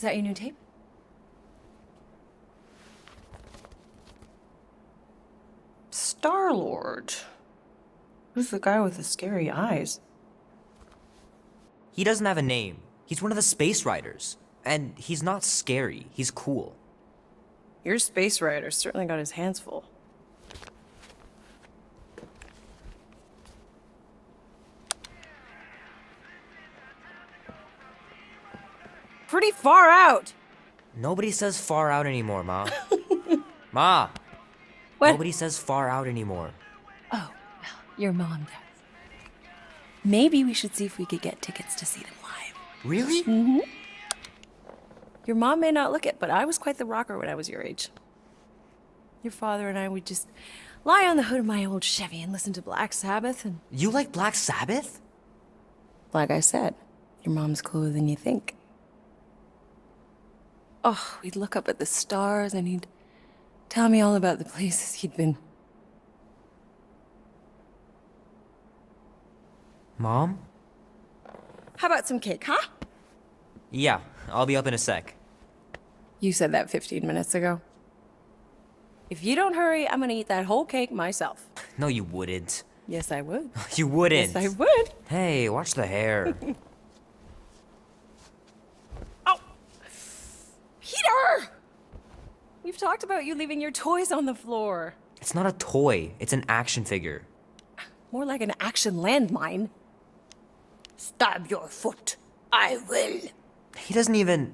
hear me. Is that your new tape? Star Lord. Who's the guy with the scary eyes? He doesn't have a name. He's one of the Space Riders. And he's not scary, he's cool. Your space rider certainly got his hands full. Pretty far out. Nobody says far out anymore, Ma. Ma! What? Nobody says far out anymore. Oh, well, your mom does. Maybe we should see if we could get tickets to see them live. Really? Mm-hmm. Your mom may not look it, but I was quite the rocker when I was your age. Your father and I would just lie on the hood of my old Chevy and listen to Black Sabbath, and You like Black Sabbath? like I said, your mom's cooler than you think. Oh, we'd look up at the stars and he'd tell me all about the places he'd been. Mom? How about some cake, huh? Yeah, I'll be up in a sec. You said that 15 minutes ago. If you don't hurry, I'm gonna eat that whole cake myself. No, you wouldn't. Yes, I would. You wouldn't. Yes, I would. Hey, watch the hair. Oh! Peter! We've talked about you leaving your toys on the floor. it's not a toy, it's an action figure. More like an action landmine. Stab your foot. I will. He doesn't even.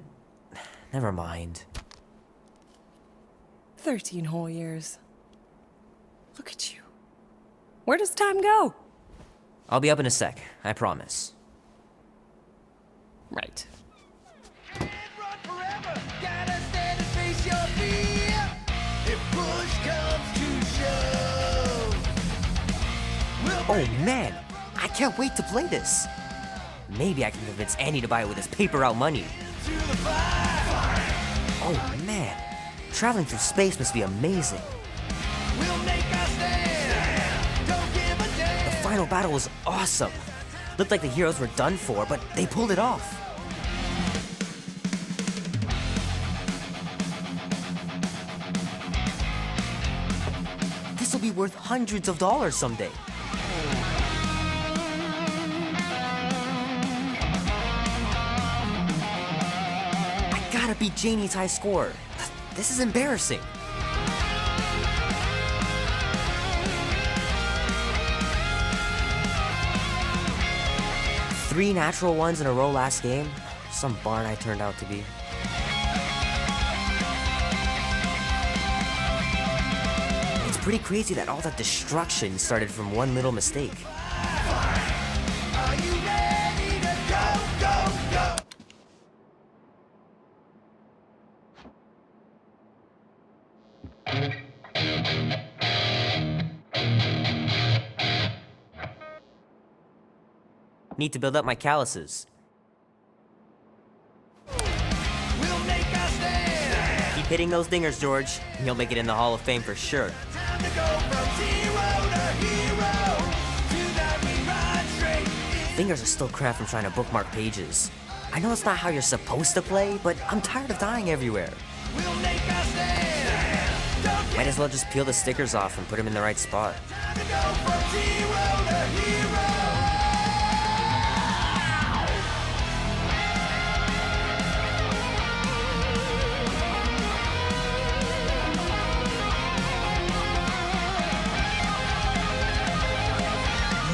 Never mind. 13 whole years. Look at you. Where does time go? I'll be up in a sec, I promise. Right. Oh man, I can't wait to play this. Maybe I can convince Annie to buy it with his paper out money. to the fire. Oh man, traveling through space must be amazing. We'll make our stand. Don't give a The final battle was awesome. Looked like the heroes were done for, but they pulled it off. This will be worth hundreds of dollars someday. Gotta beat Janie's high score. This is embarrassing. Three natural ones in a row last game. Some barn I turned out to be. It's pretty crazy that all that destruction started from one little mistake. Need to build up my calluses. We'll make our stand. Keep hitting those dingers, George. You'll make it in the Hall of Fame for sure. Time to go from zero to hero. Tonight we ride straight. Fingers are still cramped from trying to bookmark pages. I know it's not how you're supposed to play, but I'm tired of dying everywhere. We'll make our stand. Don't Might as well just peel the stickers off and put them in the right spot.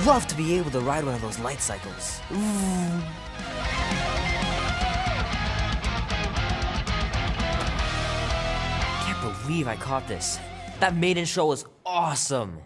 Love to be able to ride one of those light cycles. Can't believe I caught this. That maiden show was awesome.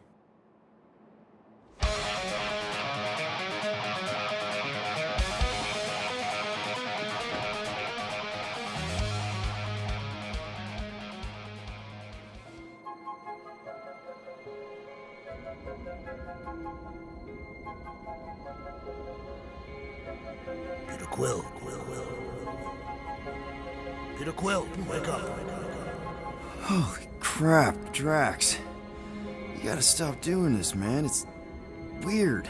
Holy crap, Drax. You gotta stop doing this, man. It's weird.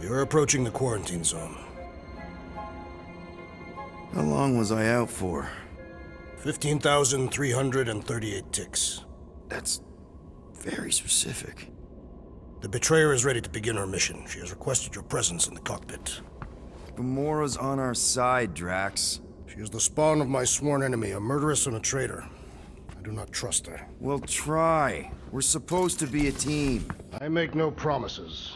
We are approaching the quarantine zone. How long was I out for? 15,338 ticks. That's very specific. The betrayer is ready to begin her mission. She has requested your presence in the cockpit. Gamora's on our side, Drax. She is the spawn of my sworn enemy, a murderess and a traitor. I do not trust her. We'll try. We're supposed to be a team. I make no promises.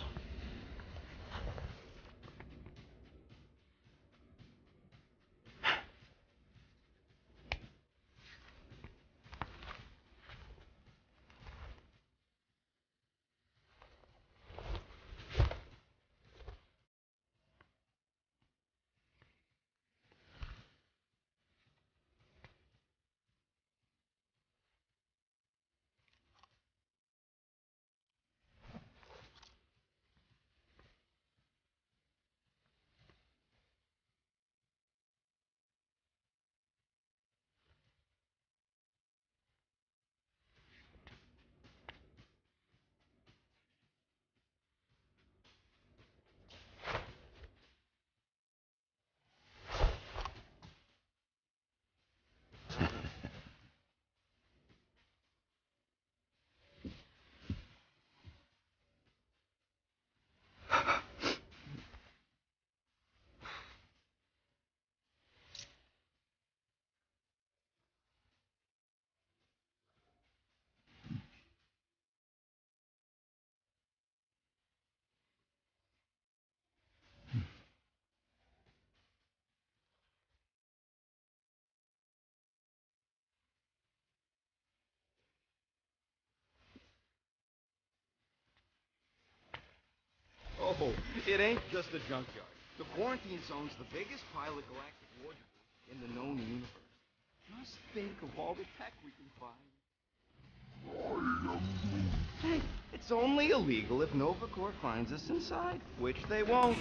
Oh, it ain't just a junkyard. The quarantine zone's the biggest pile of galactic war debris in the known universe. Just think of all the tech we can find. Hey, it's only illegal if Nova Corps finds us inside, which they won't.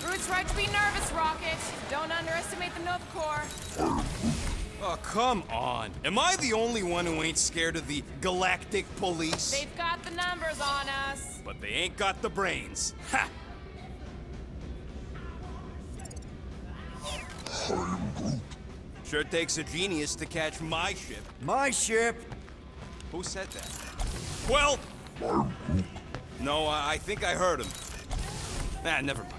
Groot's right to be nervous, Rocket. Don't underestimate the Nova Corps. Oh, come on. Am I the only one who ain't scared of the galactic police? They've got the numbers on us. But they ain't got the brains. Ha! Sure takes a genius to catch my ship. My ship! Who said that? Well, no, I, I think I heard him. Ah, never mind.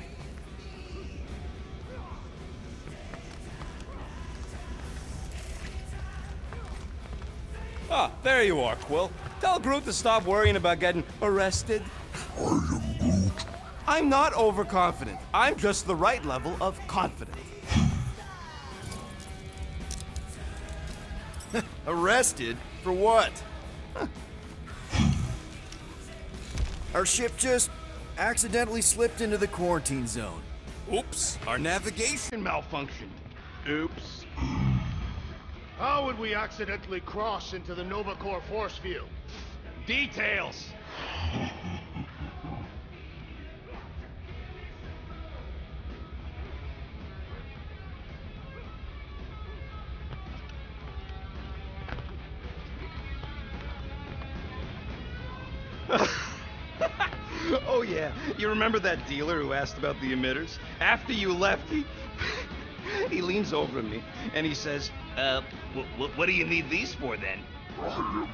Ah, there you are, Quill. Tell Groot to stop worrying about getting arrested. I am Groot. I'm not overconfident. I'm just the right level of confident. Arrested? For what? Our ship just accidentally slipped into the quarantine zone. Oops, our navigation malfunctioned. Oops. How would we accidentally cross into the Nova Corps force field? Details. oh yeah, you remember that dealer who asked about the emitters? After you left, he he leans over me and he says, "Uh, what do you need these for then?" I am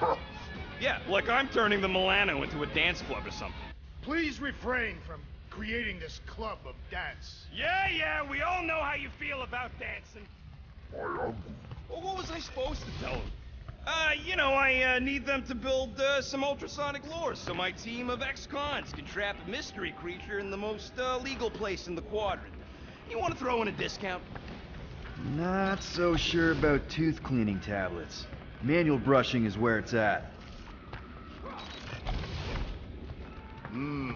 Groot. Yeah, like I'm turning the Milano into a dance club or something. Please refrain from creating this club of dance. Yeah, yeah, we all know how you feel about dancing. I am Groot. Well, what was I supposed to tell him? Uh, you know, I uh, need them to build uh, some ultrasonic lures so my team of ex-cons can trap a mystery creature in the most uh, legal place in the quadrant. You want to throw in a discount? Not so sure about tooth cleaning tablets. Manual brushing is where it's at. Hmm.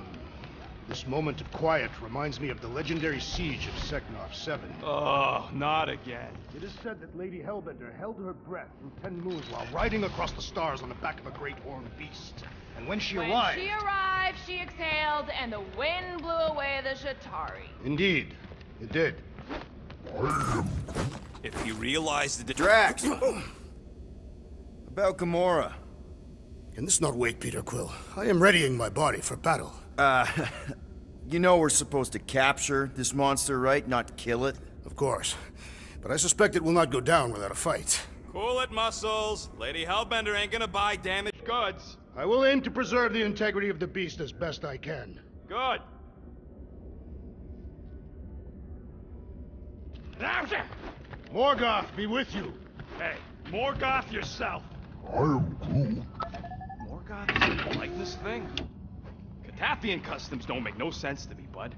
This moment of quiet reminds me of the legendary siege of Seknarf 7. Oh, not again. It is said that Lady Hellbender held her breath through ten moons while riding across the stars on the back of a great horned beast. And when she when arrived... she arrived, she exhaled, and the wind blew away the Chitauri. Indeed, it did. If you realize the Drax! About Gamora. Can this not wait, Peter Quill? I am readying my body for battle. Uh, You know we're supposed to capture this monster, right? Not kill it? Of course. But I suspect it will not go down without a fight. Cool it, Muscles. Lady Hellbender ain't gonna buy damaged goods. I will aim to preserve the integrity of the beast as best I can. Good. Morgoth be with you. Hey, Morgoth yourself. Morgoth doesn't like this thing. Catathian customs don't make no sense to me, bud.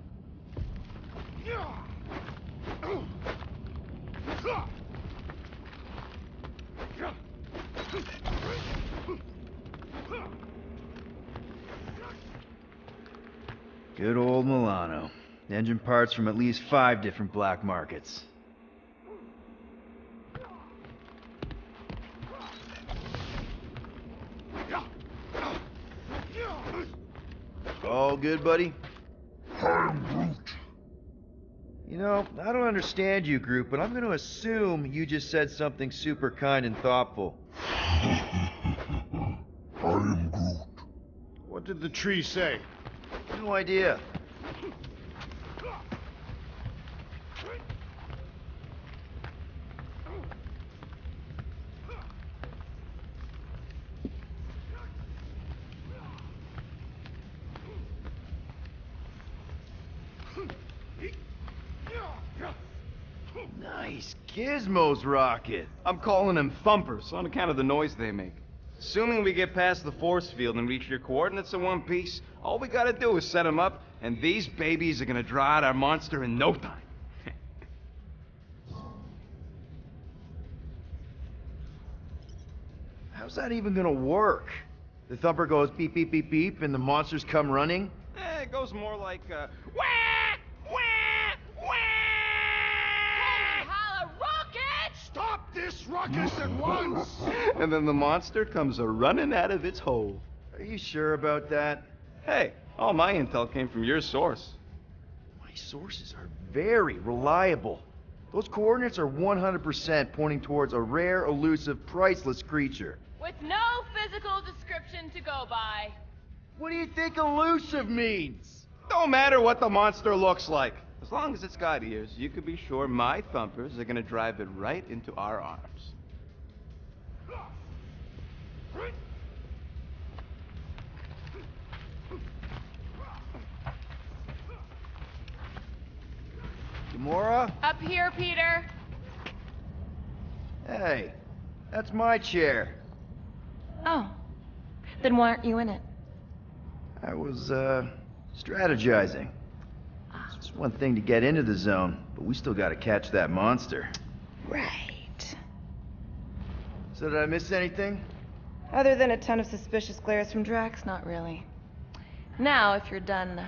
Good old Milano. Engine parts from at least five different black markets. All good, buddy? You know, I don't understand you, Groot, but I'm going to assume you just said something super kind and thoughtful. I am Groot. What did the tree say? No idea. Rocket. I'm calling them thumpers on account of the noise they make. Assuming we get past the force field and reach your coordinates in one piece, all we gotta do is set them up, and these babies are gonna draw out our monster in no time. How's that even gonna work? The thumper goes beep, beep, beep, beep, and the monsters come running? Eh, it goes more like, uh, Holla, rocket! Stop this ruckus at once! and then the monster comes a running out of its hole. Are you sure about that? Hey, all my intel came from your source. My sources are very reliable. Those coordinates are 100% pointing towards a rare, elusive, priceless creature. With no physical description to go by. What do you think elusive means? Don't matter what the monster looks like. As long as it's got ears, you can be sure my thumpers are gonna drive it right into our arms. Gamora? Up here, Peter. Hey, that's my chair. Oh. Then why aren't you in it? I was, uh, strategizing. One thing to get into the zone, but we still gotta catch that monster. Right. So did I miss anything? Other than a ton of suspicious glares from Drax, not really. Now, if you're done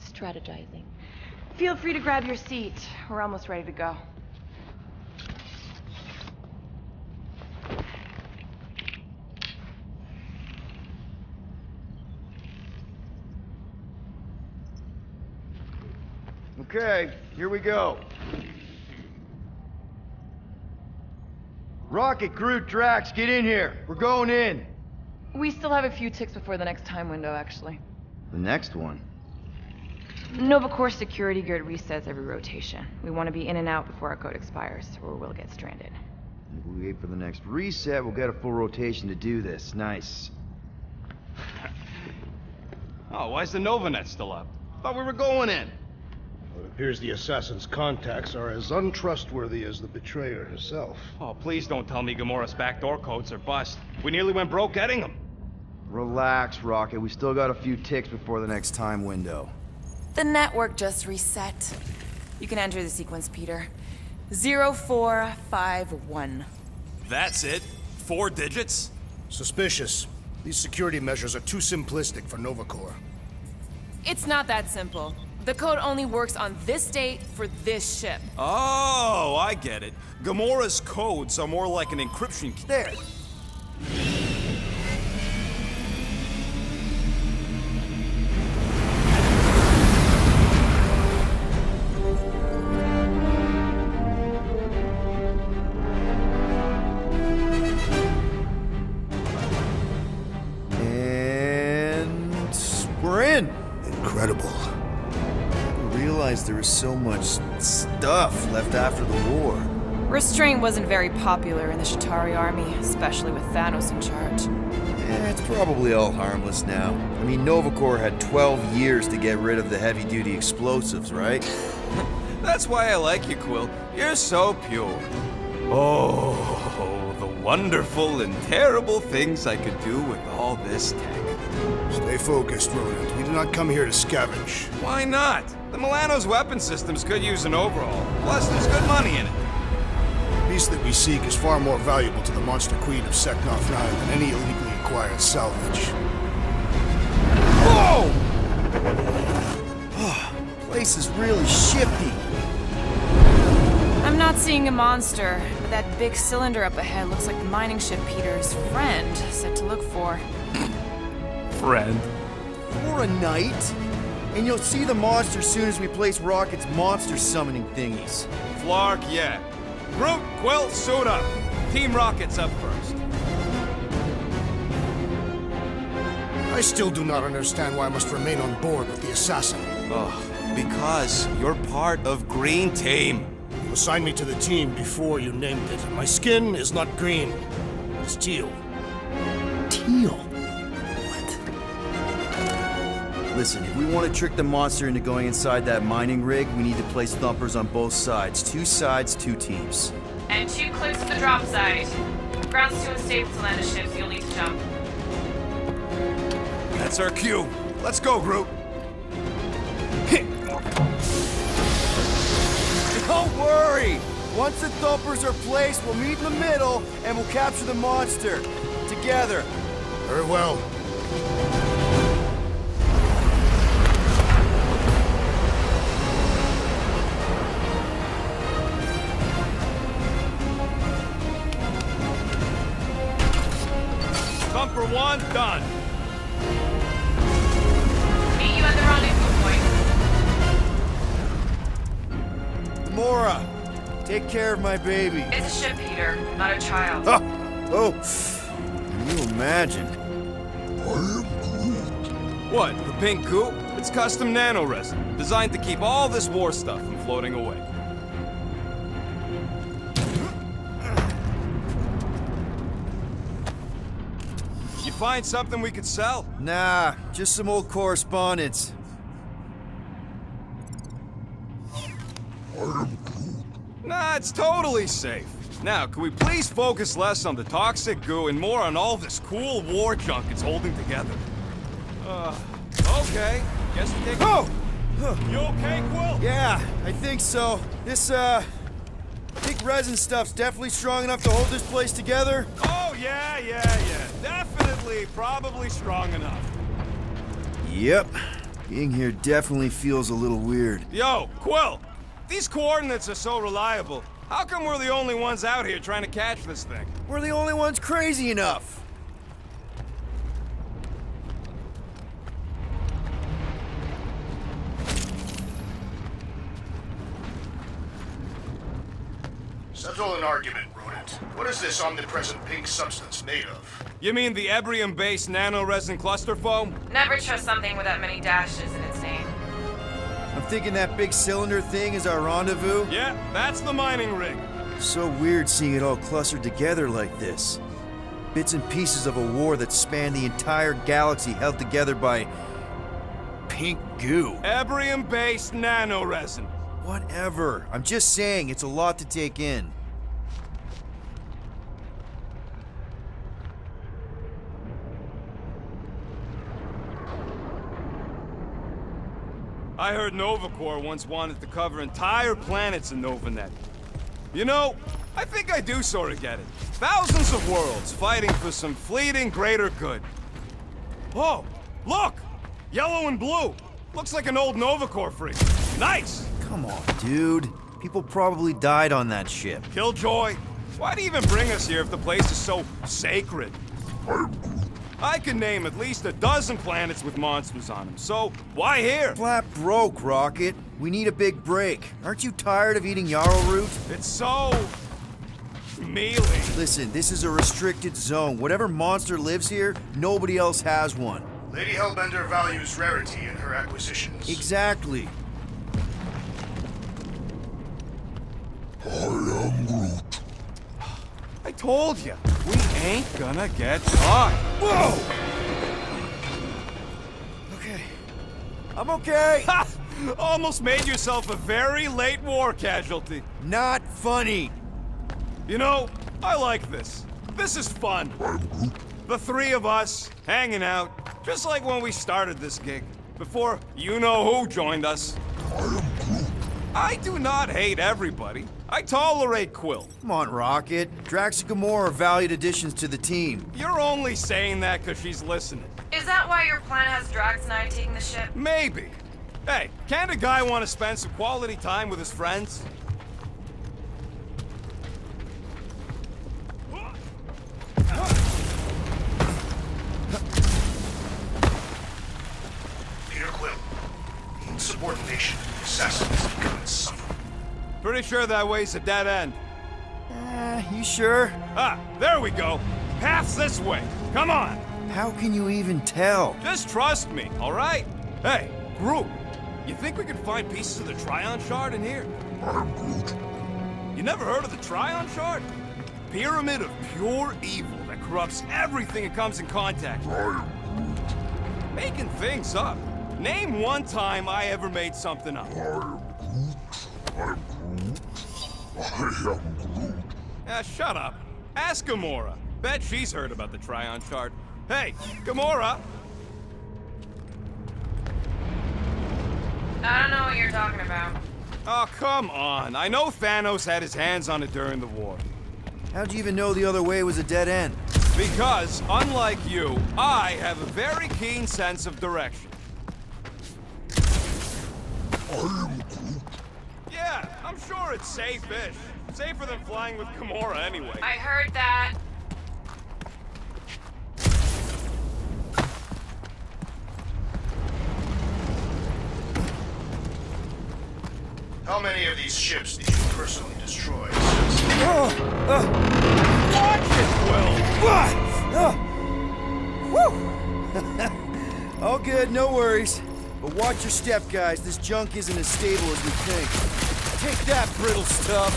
strategizing, feel free to grab your seat. We're almost ready to go. Okay, here we go. Rocket, Groot, Drax, get in here. We're going in. We still have a few ticks before the next time window, actually. The next one. Nova Corps security grid resets every rotation. We want to be in and out before our code expires, or we'll get stranded. If we wait for the next reset, we'll get a full rotation to do this. Nice. Oh, why is the Novanet still up? Thought we were going in. Well, it appears the assassin's contacts are as untrustworthy as the betrayer herself. Oh, please don't tell me Gamora's backdoor codes are bust. We nearly went broke getting them. Relax, Rocket. We still got a few ticks before the next time window. The network just reset. You can enter the sequence, Peter. 0451. That's it? Four digits? Suspicious. These security measures are too simplistic for Nova Corps. It's not that simple. The code only works on this date for this ship. Oh, I get it. Gamora's codes are more like an encryption key. There. Left after the war. Restraint wasn't very popular in the Chitauri army, especially with Thanos in charge. Eh, it's probably all harmless now. I mean, Nova Corps had 12 years to get rid of the heavy-duty explosives, right? That's why I like you, Quill. You're so pure. Oh, the wonderful and terrible things I could do with all this tech. Stay focused, Rodent. We do not come here to scavenge. Why not? The Milano's weapon systems could use an overhaul. Plus, there's good money in it. The piece that we seek is far more valuable to the Monster Queen of Seknarf 9 than any illegally acquired salvage. Whoa! Ah, place is really shifty. I'm not seeing a monster, but that big cylinder up ahead looks like the mining ship Peter's friend said to look for. Friend. For a night? And you'll see the monster soon as we place Rocket's monster summoning thingies. Flark, yeah. Groot, Quill, suit up. Team Rocket's up first. I still do not understand why I must remain on board with the assassin. Oh, because you're part of Green Team. You assigned me to the team before you named it. My skin is not green. It's teal. Teal? What? Listen, if we want to trick the monster into going inside that mining rig, we need to place thumpers on both sides. Two sides, two teams. And two clicks to the drop site. Ground's too unstable to land a ship, so you'll need to jump. That's our cue. Let's go, Groot. Don't worry! Once the thumpers are placed, we'll meet in the middle and we'll capture the monster. Together. Very well. Thumper one, done. Take care of my baby. It's a ship, Peter, not a child. Ah, oh, can you imagine? What, the pink goo? It's custom nano resin, designed to keep all this war stuff from floating away. You find something we could sell? Nah, just some old correspondence. Nah, it's totally safe. Now, can we please focus less on the toxic goo and more on all this cool war junk it's holding together? Uh, okay. Guess we take- Oh! You okay, Quill? Yeah, I think so. This, uh, I think resin stuff's definitely strong enough to hold this place together. Oh, yeah, yeah, yeah. Definitely, probably strong enough. Yep. Being here definitely feels a little weird. Yo, Quill! These coordinates are so reliable. How come we're the only ones out here trying to catch this thing? We're the only ones crazy enough. Settle an argument, Rodent. What is this omnipresent pink substance made of? You mean the Ebrium-based nano-resin cluster foam? Never trust something with that many dashes in its name. I'm thinking that big cylinder thing is our rendezvous. Yeah, that's the mining rig. So weird seeing it all clustered together like this. Bits and pieces of a war that spanned the entire galaxy held together by... pink goo. Ebrium-based nano-resin. Whatever. I'm just saying, it's a lot to take in. I heard Nova Corps once wanted to cover entire planets in Novanet. You know, I think I do sort of get it. Thousands of worlds fighting for some fleeting greater good. Oh, look! Yellow and blue. Looks like an old Nova Corps freak. Nice! Come on, dude. People probably died on that ship. Killjoy, why'd he even bring us here if the place is so sacred? I can name at least a dozen planets with monsters on them, so why here? Flat broke, Rocket. We need a big break. Aren't you tired of eating yarrow root? It's so... mealy. Listen, this is a restricted zone. Whatever monster lives here, nobody else has one. Lady Hellbender values rarity in her acquisitions. Exactly. I told you, we ain't gonna get caught. Whoa! Okay. I'm okay. Ha! Almost made yourself a very late war casualty. Not funny. You know, I like this. This is fun. The three of us, hanging out, just like when we started this gig. Before you-know-who joined us. I do not hate everybody. I tolerate Quill. Come on, Rocket. Drax and Gamora are valued additions to the team. You're only saying that because she's listening. Is that why your plan has Drax and I taking the ship? Maybe. Hey, can't a guy want to spend some quality time with his friends? Pretty sure that way's a dead end. Eh, you sure? Ah, there we go. Path's this way. Come on. How can you even tell? Just trust me, all right? Hey, Groot, you think we could find pieces of the Trion Shard in here? I'm Groot. You never heard of the Trion Shard? Pyramid of pure evil that corrupts everything it comes in contact with. Making things up. Name one time I ever made something up. Yeah, uh, shut up. Ask Gamora. Bet she's heard about the Trion Shard. Hey, Gamora! I don't know what you're talking about. Oh, come on. I know Thanos had his hands on it during the war. How'd you even know the other way was a dead end? Because, unlike you, I have a very keen sense of direction. Yeah, I'm sure it's safe-ish. Safer than flying with Gamora anyway. I heard that. How many of these ships did you personally destroy? Oh, uh, Watch it, what? Oh, whew. All good, no worries. But watch your step, guys. This junk isn't as stable as we think. Take that, brittle stuff.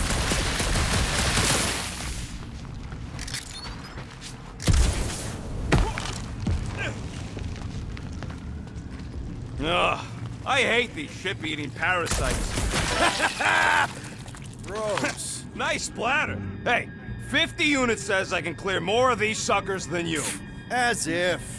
Ugh, I hate these ship-eating parasites. Gross. nice splatter. Hey, 50 units says I can clear more of these suckers than you. As if.